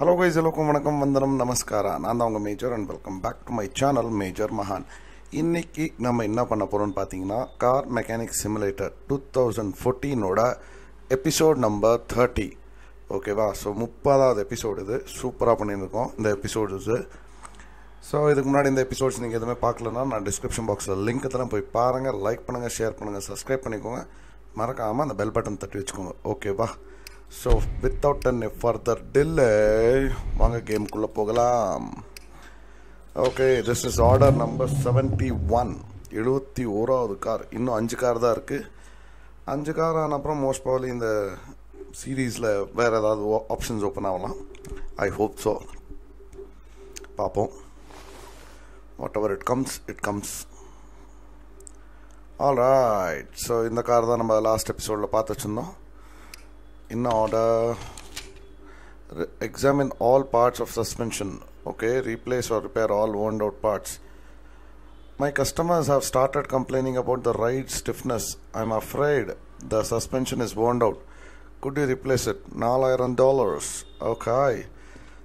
Hello guys எல்லோருக்கும் வணக்கம் வந்தனம் நமஸ்காரா. நான் தான் உங்கள் major and welcome back to my channel major மகான். இன்னைக்கு நம்ம என்ன பண்ண போகிறோம்னு பார்த்தீங்கன்னா car mechanic simulator two thousand ஃபோர்டீனோட episode number thirty ஓகேவா ஸோ முப்பதாவது எபிசோடு இது. சூப்பராக பண்ணியிருக்கோம். இந்த எபிசோட்ஸு ஸோ இதுக்கு முன்னாடி இந்த எபிசோட்ஸ் நீங்கள் எதுவுமே பார்க்கலன்னா நான் டிஸ்கிரிப்ஷன் பாக்ஸில் லிங்க் தான் போய் பாருங்கள் லைக் பண்ணுங்கள் ஷேர் பண்ணுங்கள் சப்ஸ்கிரைப் பண்ணிக்கோங்க. மறக்காமல் அந்த பெல் பட்டன் தட்டி வச்சுக்கோங்க. ஓகேவா so without an further delay வாங்க கேமுக்குள்ளே போகலாம். Okay this is order number seventy one எழுபத்தி ஓராவது கார் இன்னும் அஞ்சு கார் தான் இருக்குது அஞ்சு கார் ஆன அப்புறம் மோஸ்ட் ப்ராப்ளி இந்த சீரீஸில் வேறு ஏதாவது ஆப்ஷன்ஸ் ஓப்பன் ஆகலாம். ஐ ஹோப் ஸோ பார்ப்போம். Whatever it comes it comes all right so இந்த கார் தான் நம்ம லாஸ்ட் எபிசோடில் பார்த்து வச்சுருந்தோம். in order re- examine all parts of suspension okay replace or repair all worn out parts my customers have started complaining about the ride stiffness i'm afraid the suspension is worn out could you replace it நாலாயிரம் dollars okay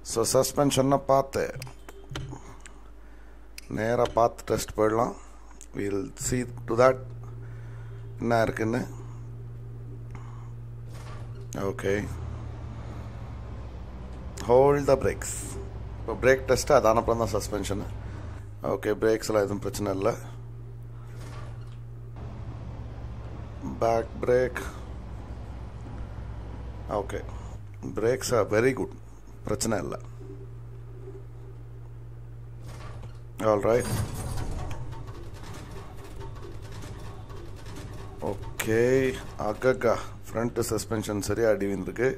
so சஸ்பென்ஷனை பார்த்து நேராக பார்த்து test போயிடலாம் will see to that என்ன இருக்குன்னு okay hold the brakes இப்போ brake test அது அப்புறம் தான் சஸ்பென்ஷனு ஓகே பிரேக்ஸ்லாம் எதுவும் பிரச்சனை இல்லை. Back brake okay brakes are very good பிரச்சனை இல்லை. All right okay அக்கக்கா front suspension சரியாக அடி விழுந்துருக்கு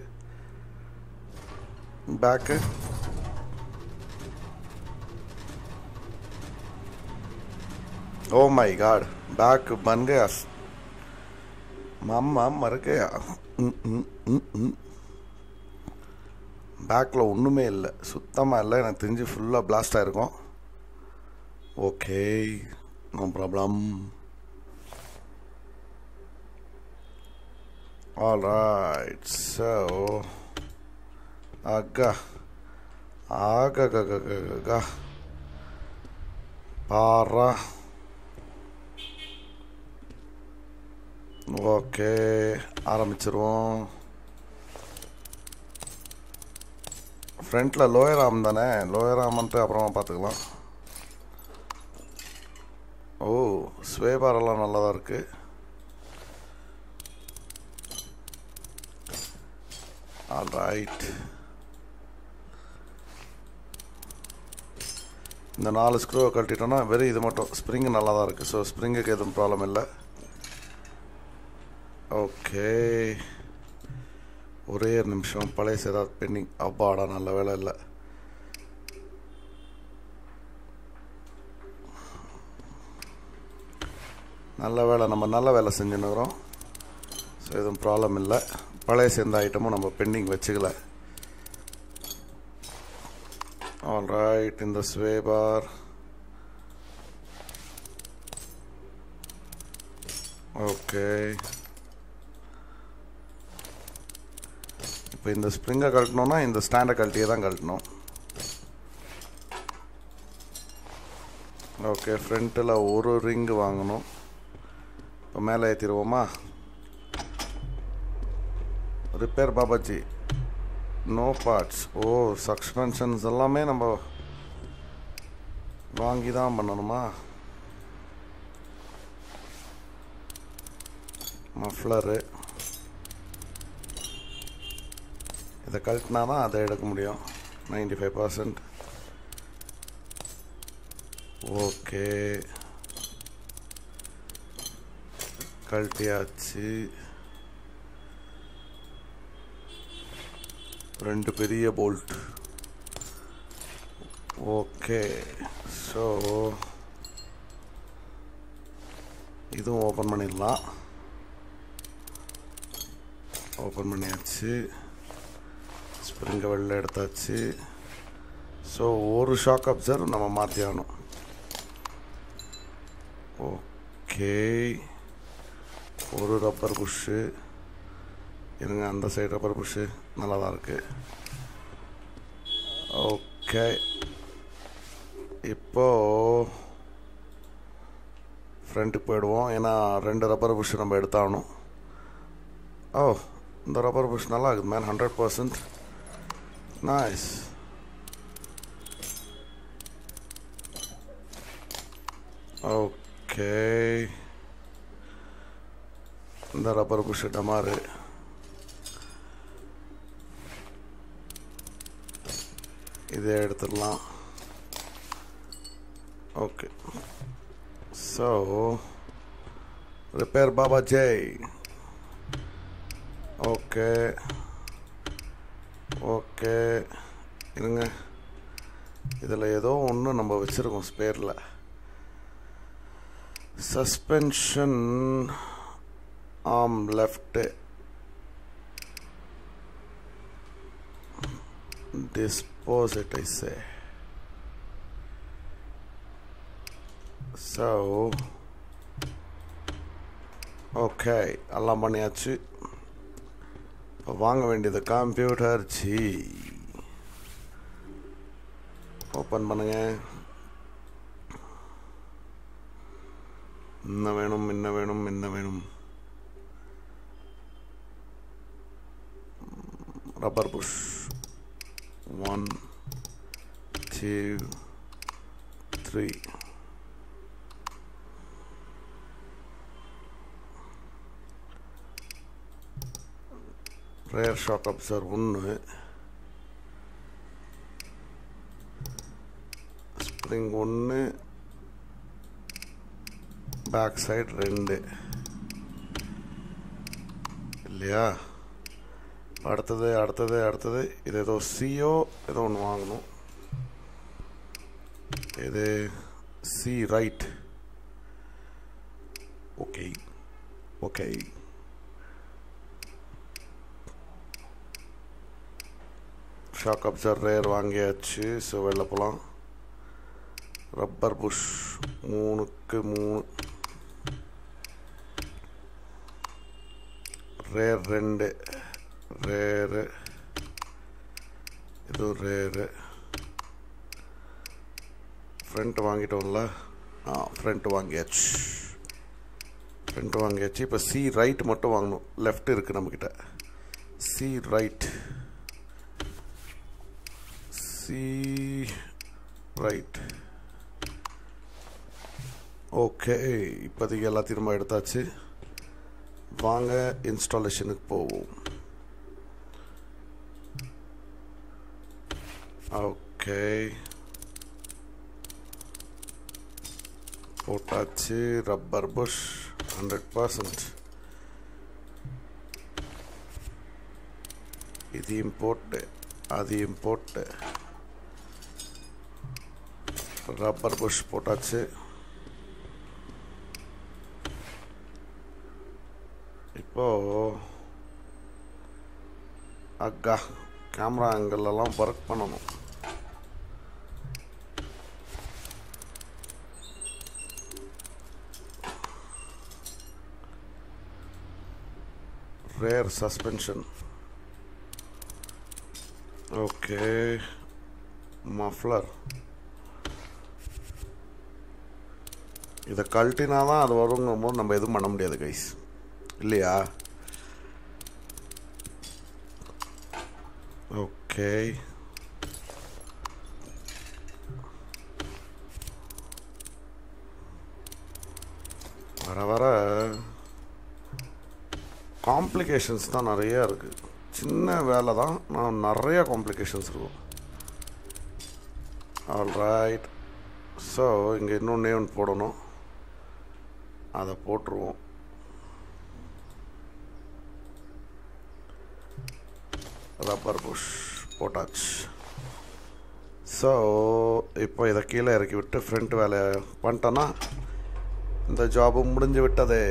back oh my God back बन गया मामा मर गया பேக்கில் ஒன்றுமே இல்லை சுத்தமாக இல்லை எனக்கு தெரிஞ்சு ஃபுல்லாக பிளாஸ்ட் ஆகிருக்கும் okay no problem All right, so aga aga ga ga ga ga ga para. Okay ஆரம்பிச்சிருவோம். ஃப்ரண்ட்டில் லோயராம் தானே? லோயர் அப்புறமா பார்த்துக்கலாம். ஓ ஸ்வேபாரெல்லாம் நல்லா தான் இருக்குது All right. இந்த நாலு ஸ்க்ரூவை கழட்டிட்டோன்னா வெறும் இது மட்டும். ஸ்ப்ரிங்கு நல்லா தான் இருக்குது ஸோ ஸ்ப்ரிங்குக்கு எதுவும் ப்ராப்ளம் இல்லை. ஓகே ஒரே ஒரு நிமிஷம். பழைய ஏதாவது பெண்டிங் அப்பாடா நல்ல வேலை இல்லை. நல்ல வேலை. நம்ம நல்ல வேலை செஞ்சுன்னுக்குறோம் ஸோ எதுவும் ப்ராப்ளம் இல்லை. பழைய சேர்ந்த ஐட்டமும் நம்ம பெண்டிங் வச்சுக்கல. ஆல் ரைட் இந்த ஸ்வே பார் ஓகே இப்போ இந்த ஸ்ப்ரிங்கை கழட்டணும்னா இந்த ஸ்டாண்டை கழட்டியே தான் கழட்டணும். ஓகே ஃப்ரண்ட்டில் ஒரு ரிங்கு வாங்கணும். இப்போ மேலே ஏற்றிடுவோமா repair Babaji no parts oh suspensions எல்லாமே நம்ம வாங்கி தான் பண்ணணுமா? மஃப்ளரு இதை கழட்டினா தான் அதை எடுக்க முடியும். நைன்டி ஃபைவ் பர்சன்ட் ஓகே கழட்டியாச்சு. ரெண்டு பெரிய போல்ட். ஓகே. ஸோ இதுவும் ஓப்பன் பண்ணிடலாம். ஓப்பன் பண்ணியாச்சு. ஸ்ப்ரிங்கை வெளில எடுத்தாச்சு. ஸோ ஒரு ஷாக் அப்சர்வ் நம்ம மாற்றி ஆகணும். ஓகே. ஒரு ரப்பர் குஷ்ஷு. இருங்க அந்த சைடு ரப்பர் புஷ்ஷு நல்லா தான் இருக்குது ஓகே இப்போது ஃப்ரண்ட்டுக்கு போயிடுவோம். ஏன்னா ரெண்டு ரப்பர் புஷ் நம்ம எடுத்தாகணும். ஓ இந்த ரப்பர் புஷ் நல்லா இருக்குது man hundred percent nice okay இந்த ரப்பர் புஷ் டமாரு இதே எடுத்துடலாம். Okay so repair Baba Jai okay okay இருங்க. இதில் ஏதோ ஒன்று நம்ம வச்சுருக்கோம் ஸ்பேரில் suspension arm left was it I say. So okay எல்லாம் பண்ணியாச்சு. இப்போ வாங்க வேண்டியது கம்ப்யூட்டர் சி ஓப்பன் பண்ணுங்க. என்ன வேணும் என்ன வேணும் என்ன வேணும். Rubber bush one, two, three. Rear shock absorber ஒன்று ஸ்ப்ரிங் ஒன்று பேக் சைடு ரெண்டு இல்லையா அடுத்தது அடுத்தது அடுத்தது. இது ஏதோ சிஓ ஏதோ ஒன்று வாங்கணும். இது C right okay okay shock absorber rear வாங்கியாச்சு. ஸோ வெளில போகலாம் ரப்பர் புஷ் மூணுக்கு மூணு. ரேர் ரெண்டு. ரேரு இது ரேரு ஃப்ரண்ட் வாங்கிட்டோம்ல. ஆ ஃப்ரண்ட் வாங்கியாச்சு. ஃப்ரண்ட் வாங்கியாச்சு. இப்போ சி ரைட் மட்டும் வாங்கணும். லெஃப்ட் இருக்குது நம்மக்கிட்ட C right C right okay இப்போதைக்கு எல்லாத்தையும் நம்ம எடுத்தாச்சு. வாங்க இன்ஸ்டாலேஷனுக்கு போவோம். ஓகே போட்டாச்சு. ரப்பர் புஷ் ஹண்ட்ரட் பர்சன்ட் இதையும் போட்டு அதையும் போட்டு. ரப்பர் புஷ் போட்டாச்சு. இப்போ அக்கா கேமரா ஆங்கிள்லாம் ஒர்க் பண்ணணும். Rare suspension. ஓகே மஃப்ளர் இதை கழட்டினா தான் அது வருங்கும் போது நம்ம எதுவும் பண்ண முடியாது கைஸ் இல்லையா? ஓகே வர வர. காம்ப்ளிகேஷன்ஸ் தான் நிறைய இருக்குது சின்ன வேலை தான். நான் நிறைய காம்ப்ளிகேஷன்ஸ் இருக்கும். ஆல் ரைட் ஸோ இங்கே இன்னொன்று ஒன்று போடணும். அதை போட்டுருவோம். ரப்பர் புஷ் போட்டாச்சு ஸோ இப்போ இதை கீழே இறக்கி விட்டு ஃப்ரண்ட் வேலையை பண்ணிட்டேன்னா இந்த ஜாபும் முடிஞ்சு விட்டதே.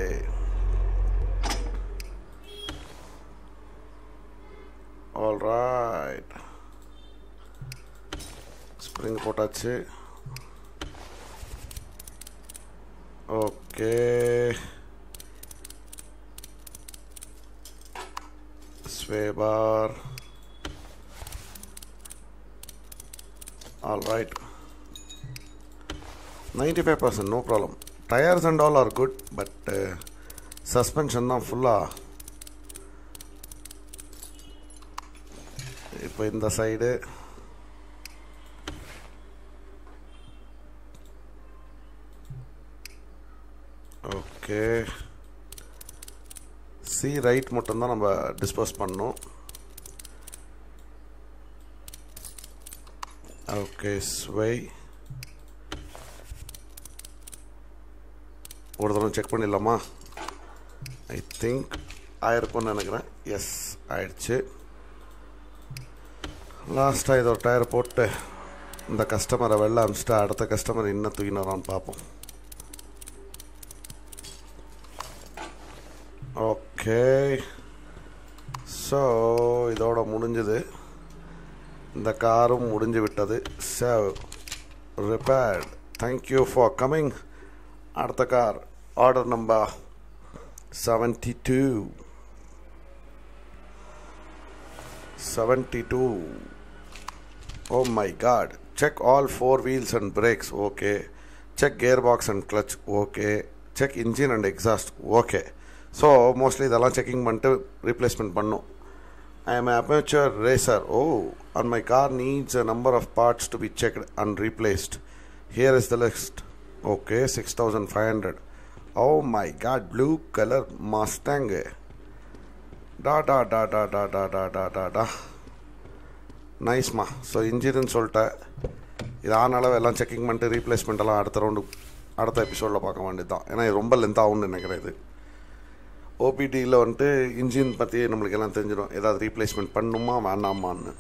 ஆல் ரைட் ஸ்ப்ரிங் போட்டாச்சு okay sway bar All right. 95% no problem. Tires and all are good, but uh, suspension தான் ஃபுல்லாக இப்போ இந்த சைடு ஓகே சி ரைட் மட்டும்தான் நம்ம டிஸ்போஸ் பண்ணோம் ஓகே ஸ்வை ஒரு தடவை செக் பண்ணிடலாமா? ஐ திங்க் ஆயிருக்கும்னு நினைக்கிறேன். எஸ் ஆயிடுச்சு. லாஸ்ட்டாக இது ஒரு டயர் போட்டு இந்த கஸ்டமரை வெளில அனுப்பிச்சிட்டு அடுத்த கஸ்டமர் இன்னும் தூக்கினாரான்னு பார்ப்போம் ஓகே ஸோ இதோட முடிஞ்சது. இந்த காரும் முடிஞ்சு விட்டது. So repaired thank you for coming அடுத்த car. Order number seventy two seventy two oh my god check all four wheels and brakes okay check gear box and clutch okay check engine and exhaust okay so mostly இதெல்லாம் checking பண்ணிட்டு replacement பண்ணும் I am an amateur racer. Oh, and my car needs a number of parts to be checked and replaced. Here is the list. Okay, 6500. Oh my god, blue color Mustang. Da da da da da da da da da da. நைஸ்மா so இன்ஜின்னு சொல்லிட்டேன் இது ஆனாலும் எல்லாம் checking பண்ணிட்டு replacement எல்லாம் அடுத்த round அடுத்த எபிசோடில் பார்க்க வேண்டியது தான் ஏன்னா இது ரொம்ப லென்த் ஆகும்னு நினைக்கிறேன் இது. ஓபிடியில் வந்துட்டு இன்ஜின் பற்றி நம்மளுக்கு எல்லாம் தெரிஞ்சிடும். ஏதாவது ரீப்ளேஸ்மெண்ட் பண்ணுமா வேணாமான்னு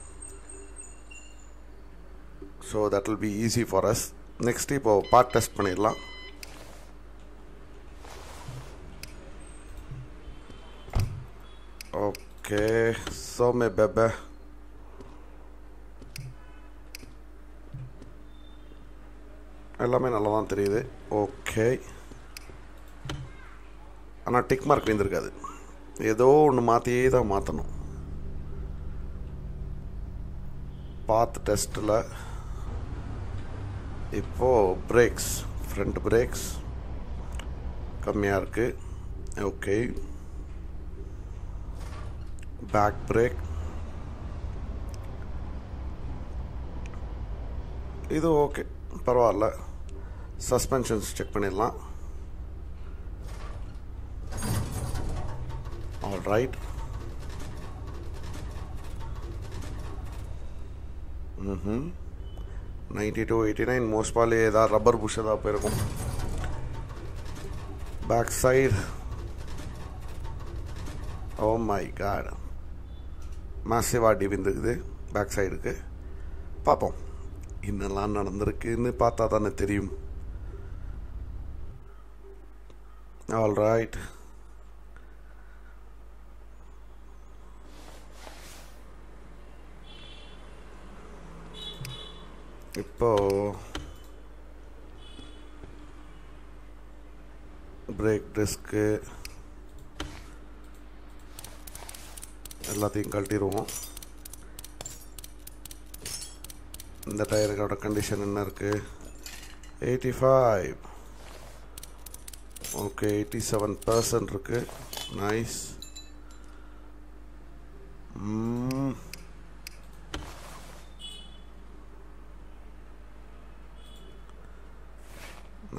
so that will be easy for us next இப்போ பார்ட் டெஸ்ட் பண்ணிடலாம். ஓகே ஸோ மே பெபே எல்லாமே நல்லா தான் தெரியுது. ஓகே ஆனால் டிக் மார்க் இருந்திருக்காது ஏதோ ஒன்று மாற்றியே தான் மாற்றணும் பாத் டெஸ்ட்டில் இப்போது பிரேக்ஸ் ஃப்ரண்ட் பிரேக்ஸ் கம்மியாக இருக்குது ஓகே பேக் பிரேக் இது ஓகே பரவாயில்ல. சஸ்பென்ஷன்ஸ் செக் பண்ணிடலாம். All right. Mm-hmm. 92 89 most probably ஏதாவது ரப்பர் புஷ் ஏதாவது போயிருக்கும். Back side oh my god massive அடி விந்துக்குது பேக் சைடுக்கு பார்ப்போம். என்னெல்லாம் நடந்திருக்குன்னு பார்த்தா தானே தெரியும். ஆல் ரைட் இப்போ பிரேக் டிஸ்க்கு எல்லாத்தையும் கழட்டிடுவோம் இந்த டயருக்கோட கண்டிஷன் என்ன இருக்கு? Eighty five okay eighty seven percent இருக்கு. Nice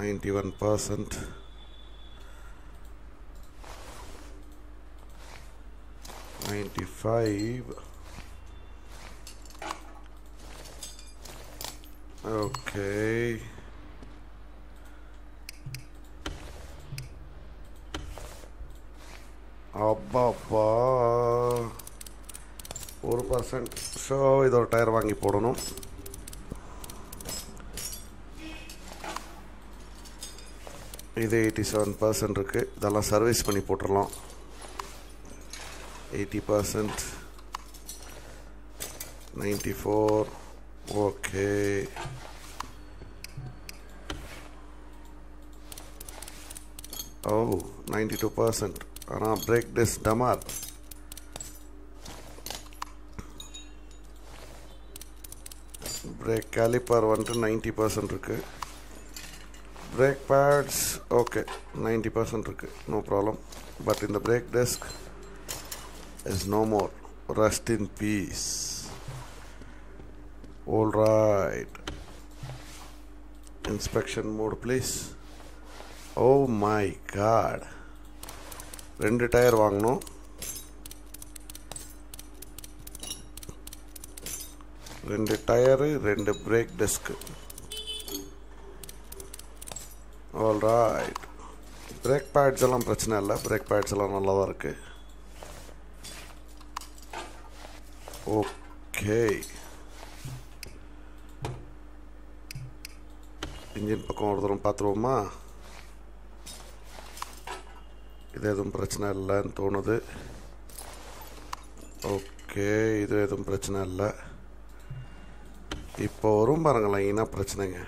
ninety one percent. ninety five okay. அப்பாப்பா. ஒரு பர்சன்ட் ஸோ இது ஒரு டயர் வாங்கி போடணும். இது எயிட்டி செவன் பர்சன்ட் இருக்குது இதெல்லாம் சர்வீஸ் பண்ணி போட்டுடலாம் eighty percent ninety four okay oh ninety two percent ஆனால் பிரேக் டிஸ் டமார் பிரேக் கேலிப்பர் வந்துட்டு நைன்ட்டி பர்சன்ட் இருக்குது brake pads okay ninety percent இருக்குது நோ ப்ராப்ளம் பட் இந்த brake disc is no more rest in peace all right. Inspection mode please. Oh my god. ரெண்டு tyre வாங்கணும். ரெண்டு tyre ரெண்டு brake டெஸ்க்கு all right brake pads எல்லாம் பிரச்சனை இல்லை. Break pads எல்லாம் நல்லா தான் இருக்குது ஓகே இன்ஜின் பக்கம் ஒரு தூரம் பார்த்துருவோமா? இது எதுவும் பிரச்சனை இல்லைன்னு தோணுது. ஓகே இது எதுவும் பிரச்சனை இல்லை. இப்போ வரும் பாருங்களேன் என்ன பிரச்சனைங்க.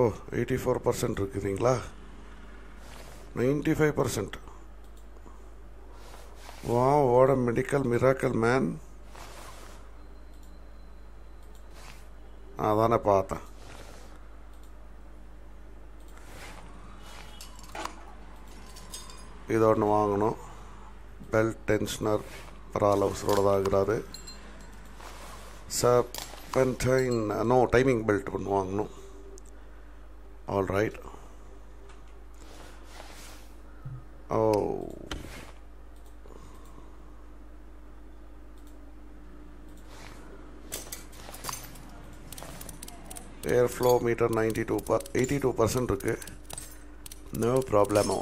ஓ எயிட்டி ஃபோர் பர்சன்ட் இருக்குதுங்களா நைன்டி ஃபைவ் பர்சன்ட் வா ஓட மெடிக்கல் மிராக்கல் மேன் அதானே பார்த்தேன். இது ஒன்று வாங்கணும். பெல்ட் டென்ஷனர் பரவாயில்ல உசுரோட தான் இருக்கிறாரு. சர்பன்டைன் நோ டைமிங் பெல்ட் ஒன்று வாங்கணும். All right oh. Air flow meter ninety two per eighty two percent இருக்குது நோ ப்ராப்ளமோ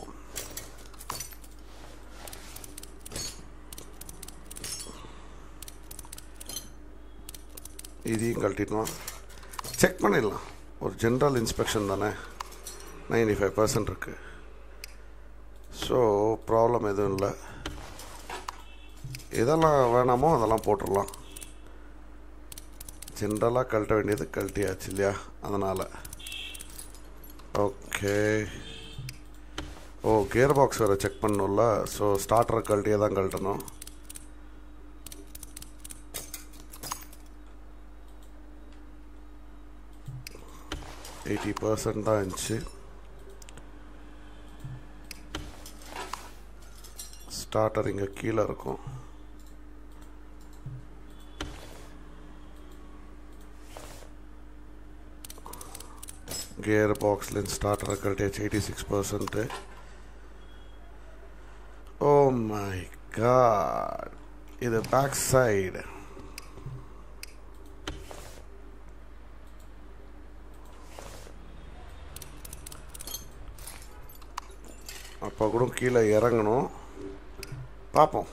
இதையும் கழட்டிடலாம். செக் பண்ணிடலாம். ஒரு ஜென்ரல் இன்ஸ்பெக்ஷன் தானே? நைன்டி ஃபைவ் பர்சன்ட் இருக்குது ஸோ ப்ராப்ளம் எதுவும் இல்லை. எதெல்லாம் வேணாமோ அதெல்லாம் போட்டுடலாம். ஜென்ரலாக கழட்ட வேண்டியது கழட்டியாச்சு இல்லையா? அதனால். ஓகே ஓ கியர் பாக்ஸ் வேறு செக் பண்ணணும்ல. ஸோ ஸ்டார்டரை கழட்டியே தான் கழட்டணும். எயிட்டி பர்சன்ட் தான் இருந்துச்சு ஸ்டார்டர் இங்கே கீழே இருக்கும். கியர் பாக்ஸ்லேருந்து starter கழட்டியாச்சு eighty six percent oh my god இது பேக் சைடு அப்போ கூட கீழே இறங்கணும். பார்ப்போம்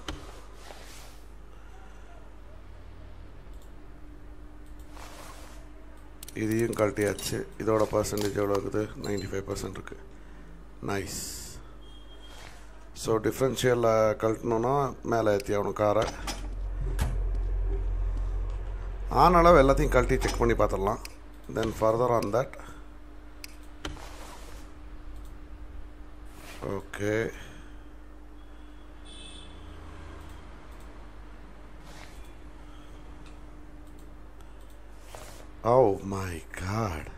இதையும் கழட்டியாச்சு. இதோட பர்சன்டேஜ் எவ்வளோ இருக்குது? நைன்டி ஃபைவ் பர்சன்ட் இருக்குது நைஸ் ஸோ டிஃப்ரென்ஷியலில் கழட்டணுன்னா மேலே ஏற்றி ஆகணும் காரை ஆனாலும் எல்லாத்தையும் கழட்டி செக் பண்ணி பார்த்துடலாம். Then further on that okay Oh my god.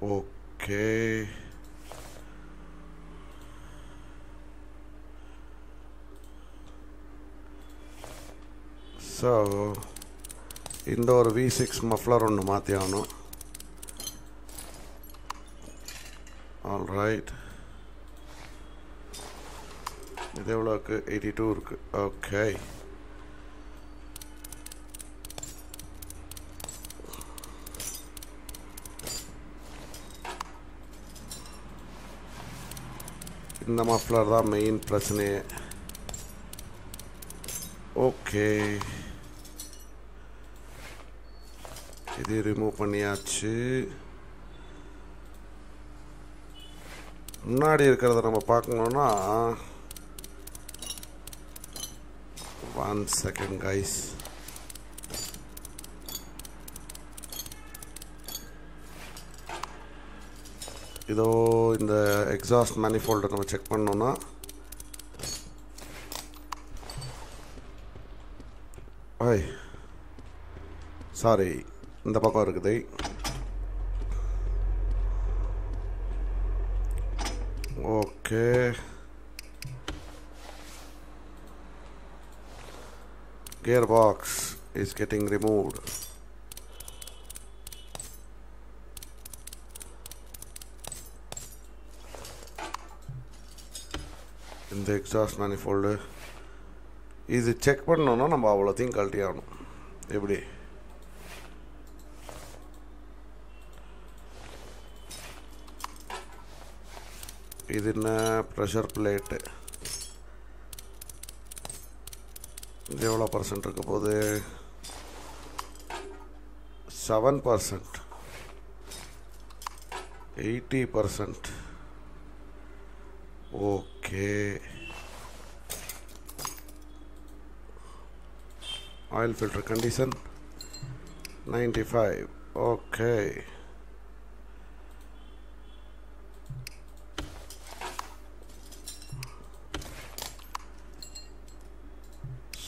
Okay. So இந்த ஒரு வி சிக்ஸ் மஃப்ளர் ஒன்று மாற்றி ஆகணும். ஆல் ரைட் இது எவ்வளோக்கு எயிட்டி டூ இருக்குது ஓகே இந்த மஃப்ளர் தான் மெயின் பிரச்சனையே. ஓகே இது ரிமூவ் பண்ணியாச்சு. முன்னாடி இருக்கிறத நம்ம பார்க்கணுன்னா ஒன் செகண்ட் கைஸ் இதோ இந்த எக்ஸாஸ்ட் மேனிஃபோல்டை நம்ம செக் பண்ணோன்னா ஐ சாரி இந்த பக்கம் இருக்குது. Okay. Gearbox is getting removed. இந்த எக்ஸாஸ்ட் மேனிஃபோல்டு இது செக் பண்ணோன்னா நம்ம அவ்வளோத்தையும் கழட்டி ஆகணும் எப்படி? இது என்ன ப்ரெஷர் பிளேட்டு இது எவ்வளோ பர்சன்ட் இருக்க போகுது seven percent eighty percent okay oil filter condition ninety five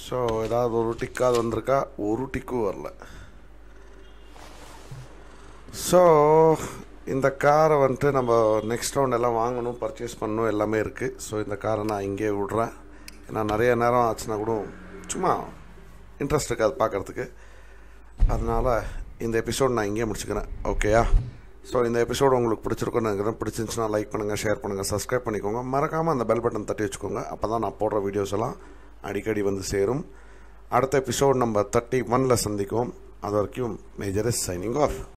so ஏதாவது ஒரு டிக்காவது வந்திருக்கா? ஒரு டிக்கும் வரல. ஸோ இந்த காரை வந்துட்டு நம்ம நெக்ஸ்ட் ரவுண்ட் எல்லாம் வாங்கணும் பர்ச்சேஸ் பண்ணணும் எல்லாமே இருக்குது ஸோ இந்த காரை நான் இங்கேயே விட்றேன். ஏன்னா நிறைய நேரம் ஆச்சுன்னா கூட சும்மா இன்ட்ரெஸ்ட் இருக்காது பார்க்குறதுக்கு. அதனால் இந்த எபிசோட் நான் இங்கேயே முடிச்சுக்கிறேன். ஓகேயா ஸோ இந்த எபிசோடு உங்களுக்கு பிடிச்சிருக்குன்னு நினைக்கிறேன். பிடிச்சிருந்துச்சுன்னா லைக் பண்ணுங்கள் ஷேர் பண்ணுங்கள் சப்ஸ்கிரைப் பண்ணிக்கோங்க. மறக்காமல் அந்த பெல் பட்டன் தட்டி வச்சுக்கோங்க. அப்போ தான் நான் போடுற வீடியோஸ் எல்லாம் அடிக்கடி வந்து சேரும். அடுத்த எபிசோட் நம்பர் தேர்ட்டி ஒனில் சந்திக்கும் அது வரைக்கும் மேஜர் இஸ் சைனிங் ஆஃப்